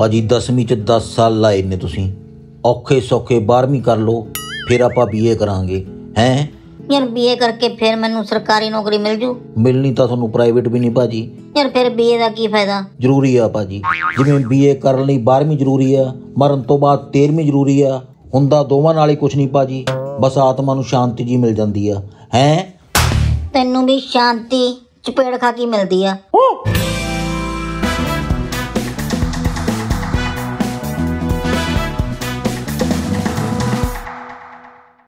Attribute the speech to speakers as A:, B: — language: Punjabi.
A: ਭਾਜੀ 10ਵੀਂ ਚ 10 ਸਾਲ ਲਾਏ ਨੇ ਤੁਸੀਂ। ਔਖੇ ਸੌਖੇ 12ਵੀਂ ਕਰ ਲਓ ਫਿਰ ਆਪਾਂ ਬੀਏ ਕਰਾਂਗੇ। ਹੈਂ?
B: ਯਾਰ ਬੀਏ ਕਰਕੇ ਫਿਰ ਮੈਨੂੰ ਸਰਕਾਰੀ ਨੌਕਰੀ ਮਿਲ ਜੂ।
A: ਮਿਲਣੀ ਤਾਂ ਤੁਹਾਨੂੰ ਪ੍ਰਾਈਵੇਟ ਵੀ ਨਹੀਂ ਭਾਜੀ।
B: ਯਾਰ ਫਿਰ ਬੀਏ ਦਾ ਕੀ ਫਾਇਦਾ?
A: ਜ਼ਰੂਰੀ ਆ ਭਾਜੀ। ਜਿਵੇਂ ਬੀਏ ਕਰਨ ਲਈ 12ਵੀਂ ਜ਼ਰੂਰੀ ਆ ਮਰਨ ਤੋਂ ਬਾਅਦ 13ਵੀਂ ਜ਼ਰੂਰੀ ਆ ਹੁੰਦਾ ਦੋਵਾਂ ਨਾਲ ਹੀ ਕੁਝ ਨਹੀਂ ਭਾਜੀ। ਬਸ ਆਤਮਾ ਨੂੰ ਸ਼ਾਂਤੀ ਜੀ ਮਿਲ ਜਾਂਦੀ ਆ। ਹੈਂ?
B: ਤੈਨੂੰ ਵੀ ਸ਼ਾਂਤੀ ਚਪੇੜ ਖਾ ਕੇ ਮਿਲਦੀ ਆ।